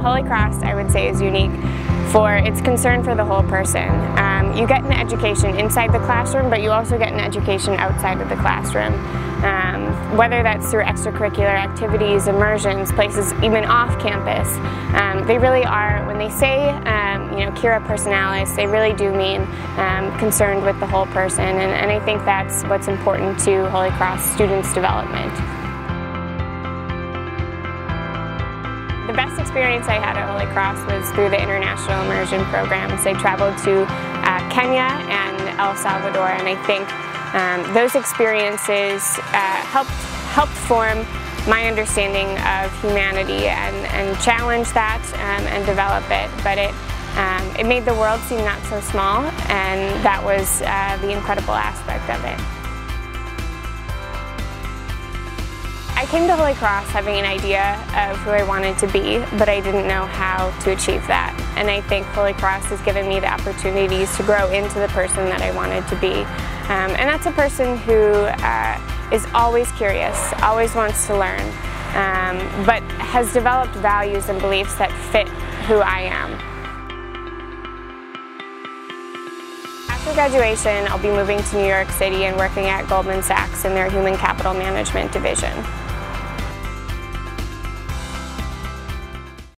Holy Cross, I would say, is unique for its concern for the whole person. Um, you get an education inside the classroom, but you also get an education outside of the classroom. Um, whether that's through extracurricular activities, immersions, places even off campus. Um, they really are, when they say, um, you know, cura personalis, they really do mean um, concerned with the whole person, and, and I think that's what's important to Holy Cross students' development. The best experience I had at Holy Cross was through the international immersion programs. I traveled to uh, Kenya and El Salvador and I think um, those experiences uh, helped, helped form my understanding of humanity and, and challenge that um, and develop it. But it, um, it made the world seem not so small and that was uh, the incredible aspect of it. Came to Holy Cross having an idea of who I wanted to be, but I didn't know how to achieve that. And I think Holy Cross has given me the opportunities to grow into the person that I wanted to be. Um, and that's a person who uh, is always curious, always wants to learn, um, but has developed values and beliefs that fit who I am. After graduation, I'll be moving to New York City and working at Goldman Sachs in their Human Capital Management division.